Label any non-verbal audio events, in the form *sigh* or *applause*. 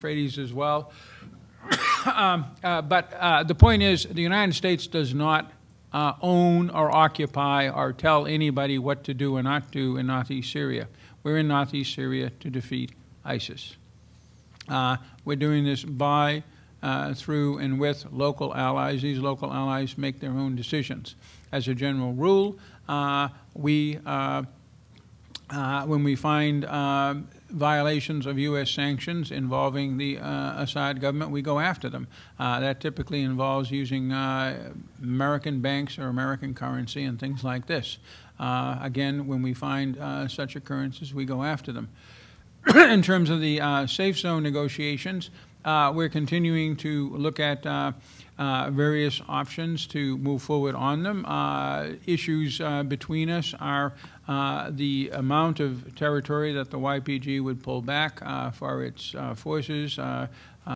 Euphrates as well. *coughs* um, uh, but uh, the point is, the United States does not uh, own or occupy or tell anybody what to do or not do in northeast Syria. We're in northeast Syria to defeat ISIS. Uh, we're doing this by, uh, through, and with local allies. These local allies make their own decisions. As a general rule, uh, we uh, when we find uh, violations of U.S. sanctions involving the uh, Assad government, we go after them. Uh, that typically involves using uh, American banks or American currency and things like this. Uh, again, when we find such occurrences, we go after them. *coughs* In terms of the safe zone negotiations, we're continuing to look at uh, various options to move forward on them. Uh, issues uh, between us are uh, the amount of territory that the YPG would pull back uh, for its forces,